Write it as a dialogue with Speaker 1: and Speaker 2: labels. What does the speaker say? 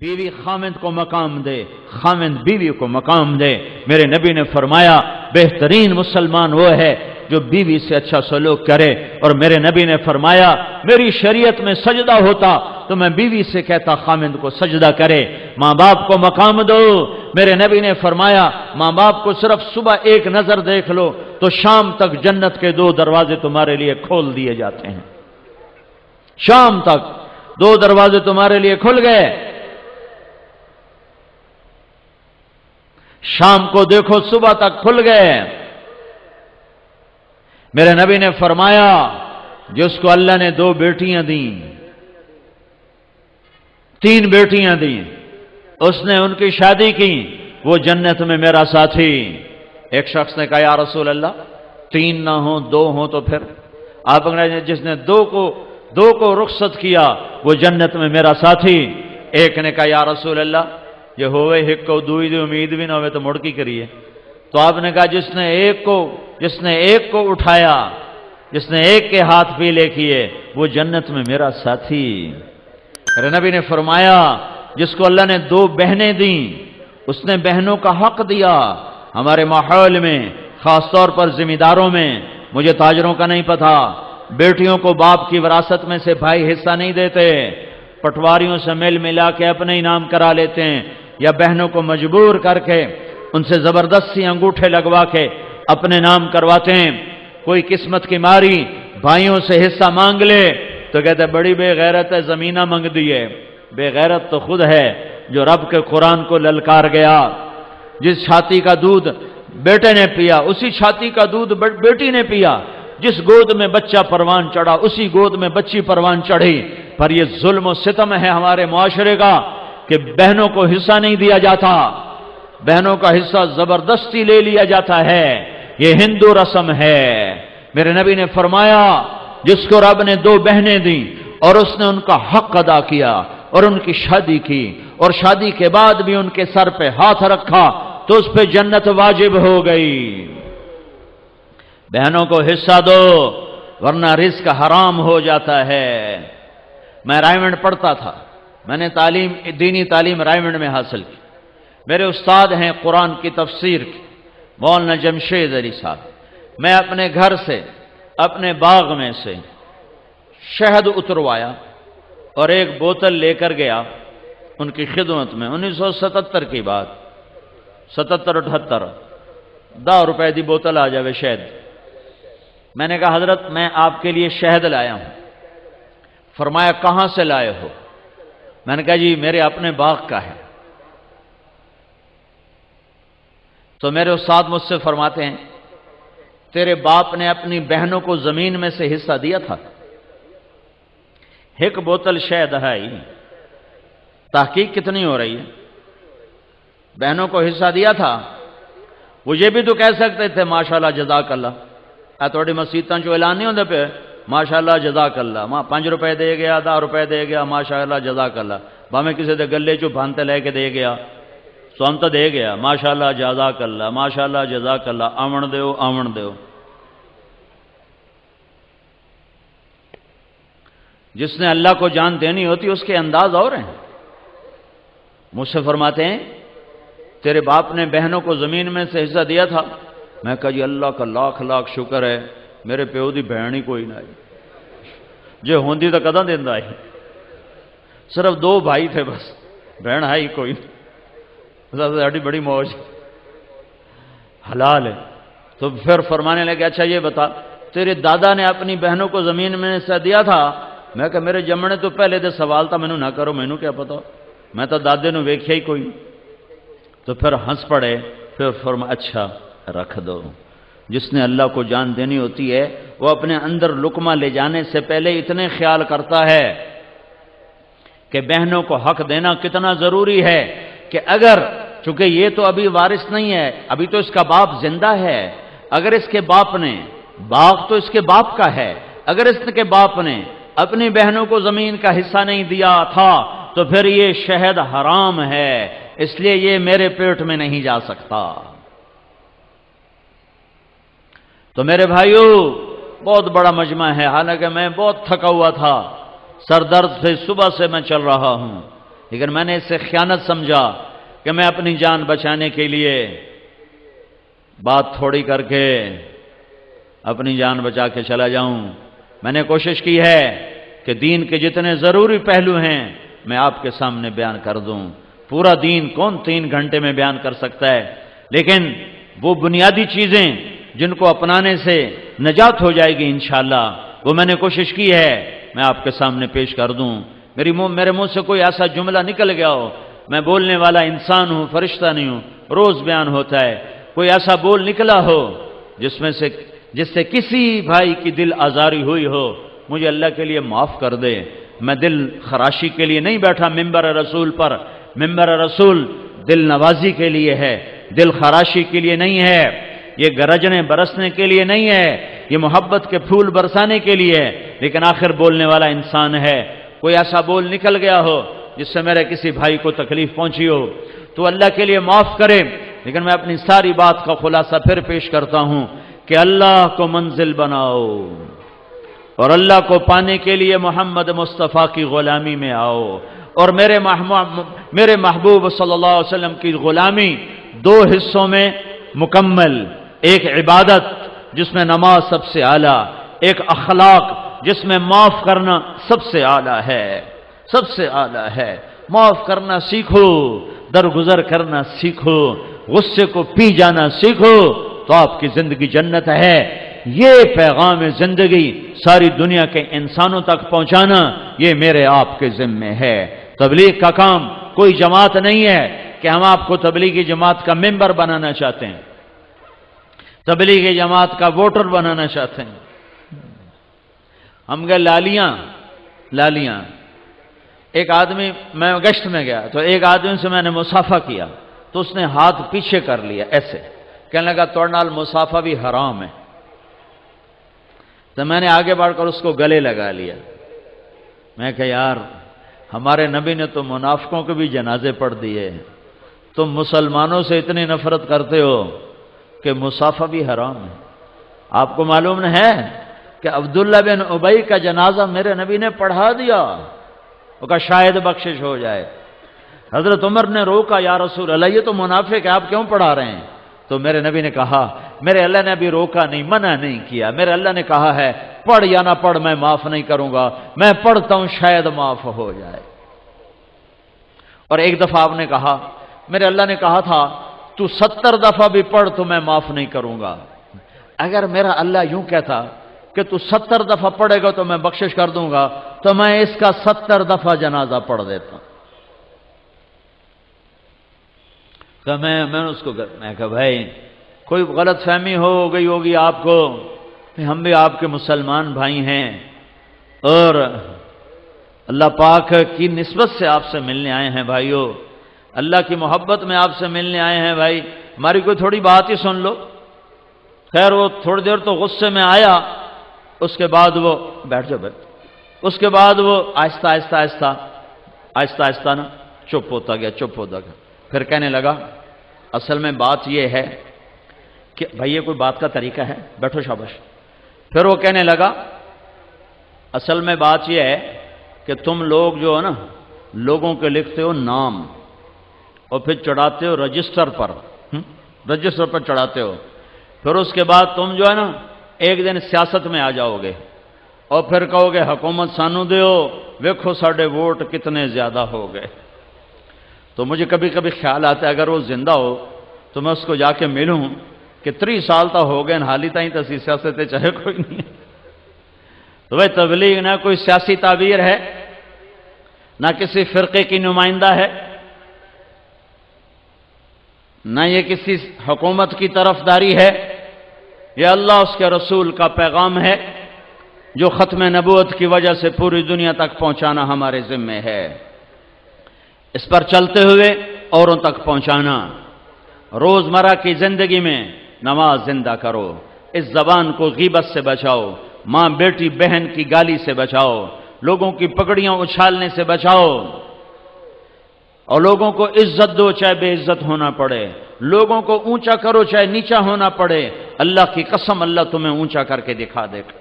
Speaker 1: बीवी खामिद को मकाम दे, खामिद बीवी को मकाम दे। मेरे नबी ने फरमाया, बेहतरीन मुसलमान वो है जो बीवी से अच्छा सलूक करे। और मेरे नबी ने फरमाया, मेरी शरीयत में सजदा होता तो मैं बीवी से कहता, खामिद को सजदा करे। माँ बाप को मकाम दो। मेरे नबी ने फरमाया माँ बाप को सिर्फ़ सुबह एक नज़र देख लो तो शाम तक जन्नत के दो दरवाजे तुम्हारे लिए खोल दिए जाते हैं। शाम तक दो दरवाजे तुम्हारे लिए खुल गए शाम को देखो सुबह तक खुल गए। मेरे नबी ने फरमाया, जिसको अल्लाह ने दो बेटियाँ दी, तीन बेटियाँ दी, उसने उनकी शादी की, वो जन्नत में मेरा साथी। एक शख्स ने कहा, या रसूल अल्लाह तीन ना हो, दो हो तो फिर। आप जिसने दो को दो को रुखसत किया, वो जन्नत में मेरा साथी। एक ने कहा, या रसूल अल्लाह जे होवे हिक को दुई दी उम्मीद भी ना हो तो मुड़की करिए। तो आपने कहा, जिसने एक को, जिसने एक को उठाया, जिसने एक के हाथ पीले किए वो जन्नत में मेरा साथी। नबी ने फरमाया, जिसको अल्लाह ने दो बहनें दी, उसने बहनों का हक दिया। हमारे माहौल में, खासतौर पर जिम्मेदारों में, मुझे ताजरों का नहीं पता। बेटियों को बाप की विरासत में से भाई हिस्सा नहीं देते। पटवारियों से मिल मिला के अपने ही नाम करा लेते हैं। या बहनों को मजबूर करके, उनसे ज़बरदस्ती अंगूठे लगवा के अपने नाम करवाते हैं। कोई किस्मत की मारी, भाइयों से हिस्सा मांग ले तो कहते बड़ी बेगैरत है, जमीना मांग दिए बेगैरत तो खुद है, जो रब के कुरान को ललकार गया। जिस छाती का दूध बेटे ने पिया, उसी छाती का दूध बेटी ने पिया। जिस गोद में बच्चा परवान चढ़ा, उसी गोद में बच्ची परवान चढ़ी। पर यह जुल्म सितम है हमारे मुआशरे का। कि बहनों को हिस्सा नहीं दिया जाता। बहनों का हिस्सा ज़बरदस्ती ले लिया जाता है। ये हिंदू रस्म है। मेरे नबी ने फरमाया, जिसको रब ने दो बहनें दी और उसने उनका हक अदा किया और उनकी शादी की और शादी के बाद भी उनके सर पे हाथ रखा तो उस पर जन्नत वाजिब हो गई। बहनों को हिस्सा दो, वरना रिस्क हराम हो जाता है। मैं रायमंड पढ़ता था। मैंने तालीम, दीनी तालीम रायमंड में हासिल की। मेरे उस्ताद हैं कुरान की तफसीर की, मौलाना जमशेद अली साहब। मैं अपने घर से, अपने बाग में से शहद उतरवाया और एक बोतल लेकर गया उनकी खिदमत में। 1977 की बात, सतहत्तर अठहत्तर। दस रुपए की बोतल आ जावे शहद। मैंने कहा, हज़रत, मैं आपके लिए शहद लाया हूँ। फरमाया, कहाँ से लाए हो? मैंने कहा, जी, मेरे अपने बाग का है। तो मेरे उस्ताद मुझसे फरमाते हैं, तेरे बाप ने अपनी बहनों को ज़मीन में से हिस्सा दिया था। एक बोतल शहद है तहकीक कितनी हो रही है? बहनों को हिस्सा दिया था। वो ये भी तो कह सकते थे, माशाल्लाह जजाक अल्लाह थोड़ी मसीत चो ऐलान नहीं होंगे पे। माशाला जजाक अल्लाह माँ, पाँच रुपए दे गया दस रुपए दे गया माशाला जजाक अल्लाह भावे किसी के गले चो भंत लैके दे गया तो दे गया माशाला जजाक अल्लाह माशाला जजाक अल्लाह आवन दो आवन दो जिसने अल्लाह को जान देनी होती, उसके अंदाज और हैं। मुझसे फरमाते हैं, तेरे बाप ने बहनों को ज़मीन में से हिस्सा दिया था। मैं कहा अल्लाह का लाख लाख शुक्र है। मेरे प्यो की बहन ही कोई ना जे होंगी तो कदा देता है। सिर्फ़ दो भाई थे बस बहन है ही कोई साड़ी बड़ी मौज। हलाल है। तो फिर फरमाने लगे अच्छा ये बता, तेरे दादा ने अपनी बहनों को ज़मीन में हिस्सा दिया था? मैं क्या मेरे जमने तो पहले दे सवाल था, मैनू ना करो, मैनू क्या पता? मैं तो दादे ने वेख्या ही कोई तो फिर हंस पड़े, फिर फरमा अच्छा रख दो। जिसने अल्लाह को जान देनी होती है, वो अपने अंदर लुकमा ले जाने से पहले इतने ख्याल करता है कि बहनों को हक देना कितना ज़रूरी है कि अगर, चूँकि ये तो अभी वारिस नहीं है, अभी तो इसका बाप ज़िंदा है, अगर इसके बाप ने, बाग तो इसके बाप का है, अगर इसके बाप ने अपनी बहनों को ज़मीन का हिस्सा नहीं दिया था तो फिर ये शहद हराम है, इसलिए ये मेरे पेट में नहीं जा सकता। तो मेरे भाइयों, बहुत बड़ा मजमा है। हालाँकि मैं बहुत थका हुआ था। सरदर्द से सुबह से मैं चल रहा हूँ। लेकिन मैंने इससे ख्यानत समझा कि मैं अपनी जान बचाने के लिए बात थोड़ी करके अपनी जान बचा के चला जाऊँ। मैंने कोशिश की है कि दीन के जितने ज़रूरी पहलू हैं, मैं आपके सामने बयान कर दूँ। पूरा दीन कौन तीन घंटे में बयान कर सकता है? लेकिन वो बुनियादी चीज़ें जिनको अपनाने से नजात हो जाएगी इंशाला वो मैंने कोशिश की है, मैं आपके सामने पेश कर दूँ। मेरी मुँह मेरे मुँह से कोई ऐसा जुमला निकल गया हो, मैं बोलने वाला इंसान हूँ, फरिश्ता नहीं हूँ, रोज बयान होता है। कोई ऐसा बोल निकला हो, जिसमें से जिससे किसी भाई की दिल आजारी हुई हो, मुझे अल्लाह के लिए माफ़ कर दे। मैं दिल खराशी के लिए नहीं बैठा मिंबर रसूल पर। मिंबर रसूल दिल नवाजी के लिए है, दिल खराशी के लिए नहीं है। ये गरजने बरसने के लिए नहीं है, ये मोहब्बत के फूल बरसाने के लिए है, लेकिन आखिर बोलने वाला इंसान है। कोई ऐसा बोल निकल गया हो जिससे मेरे किसी भाई को तकलीफ़ पहुँची हो तो अल्लाह के लिए माफ़ करे। लेकिन मैं अपनी सारी बात का खुलासा फिर पेश करता हूँ कि अल्लाह को मंजिल बनाओ और अल्लाह को पाने के लिए मोहम्मद मुस्तफ़ा की गुलामी में आओ। और मेरे मेरे महबूब सल्लल्लाहु अलैहि वसल्लम की गुलामी दो हिस्सों में मुकम्मल, एक इबादत जिसमें नमाज़ सबसे आला, एक अखलाक जिसमें माफ़ करना सबसे आला है, सबसे आला है। माफ़ करना सीखो, दरगुजर करना सीखो, गुस्से को पी जाना सीखो तो आपकी ज़िंदगी जन्नत है। ये पैगाम ज़िंदगी सारी दुनिया के इंसानों तक पहुंचाना, ये मेरे आपके जिम्मे है। तबलीग का काम कोई जमात नहीं है। कि हम आपको तबलीगी जमात का मेंबर बनाना चाहते हैं। तबलीगी जमात का वोटर बनाना चाहते हैं। हम गए लालियाँ लालियाँ। एक आदमी, मैं गश्त में गया तो एक आदमी से मैंने मुसाफा किया तो उसने हाथ पीछे कर लिया, ऐसे। कहने लगा तोड़नाल मुसाफा भी हराम है। तो मैंने आगे बढ़कर उसको गले लगा लिया। मैं कह, यार, हमारे नबी ने तो मुनाफकों के भी जनाजे पढ़ दिए तुम मुसलमानों से इतनी नफरत करते हो कि मुसाफा भी हराम है। आपको मालूम है कि अब्दुल्ला बिन उबई का जनाजा मेरे नबी ने पढ़ा दिया उसका शायद बख्शिश हो जाए। हज़रत उमर ने रोका, या रसूल अल्लाह ये तो मुनाफिक है आप क्यों पढ़ा रहे हैं? तो मेरे नबी ने कहा, मेरे अल्लाह ने अभी रोका नहीं, मना नहीं किया। मेरे अल्लाह ने कहा है, पढ़ या ना पढ़, मैं माफ़ नहीं करूँगा। मैं पढ़ता हूँ, शायद माफ़ हो जाए। और एक दफ़ा आपने कहा मेरे अल्लाह ने कहा था, तू सत्तर दफ़ा भी पढ़ तो मैं माफ़ नहीं करूँगा। अगर मेरा अल्लाह यूँ कहता कि तू सत्तर दफ़ा पढ़ेगा तो मैं बख्शिश कर दूँगा तो मैं इसका सत्तर दफ़ा जनाजा पढ़ देता। तो मैं मैंने उसको मैं कहा, भाई, कोई गलत फहमी हो गई होगी आपको हम भी आपके मुसलमान भाई हैं। और अल्लाह पाक की नस्बत से आपसे मिलने आए हैं भाइयों। अल्लाह की मोहब्बत में आपसे मिलने आए हैं भाई। हमारी कोई थोड़ी बात ही सुन लो। खैर, वो थोड़ी देर तो गुस्से में आया, उसके बाद वो, बैठ जाओ बैठ उसके बाद वो, आहिस्ता आहिस्ता आहिस्ता आहिस्ता आहिस्ता ना, चुप होता गया, चुप होता गया। फिर कहने लगा, असल में बात यह है कि भाई, ये कोई बात का तरीका है, बैठो शाबाश। फिर वो कहने लगा, असल में बात यह है कि तुम लोग जो है ना, लोगों के लिखते हो नाम। और फिर चढ़ाते हो रजिस्टर पर हम्म? रजिस्टर पर चढ़ाते हो। फिर उसके बाद तुम जो है ना, एक दिन सियासत में आ जाओगे और फिर कहोगे, हुकूमत सानू दो वेखो साढ़े वोट कितने ज़्यादा हो गए। तो मुझे कभी कभी ख्याल आता है, अगर वो ज़िंदा हो तो मैं उसको जाके मिलूं कि त्री साल तो हो गए, हाली ताई तो सियासत चाहे कोई नहीं तो भाई, तबलीग ना कोई सियासी ताबीर है, ना किसी फिरके की नुमाइंदा है। ना ये किसी हुकूमत की तरफदारी है। ये अल्लाह उसके रसूल का पैगाम है, जो ख़त्म नबूत की वजह से पूरी दुनिया तक पहुंचाना हमारे ज़िम्मे है। इस पर चलते हुए औरों तक पहुंचाना। रोज़मर्रा की ज़िंदगी में नमाज़ ज़िंदा करो। इस जबान को गीबत से बचाओ। माँ बेटी बहन की गाली से बचाओ। लोगों की पगड़ियाँ उछालने से बचाओ। और लोगों को इज़्ज़त दो, चाहे बेइज्जत होना पड़े। लोगों को ऊँचा करो, चाहे नीचा होना पड़े। अल्लाह की कसम, अल्लाह तुम्हें ऊँचा करके दिखा देगा।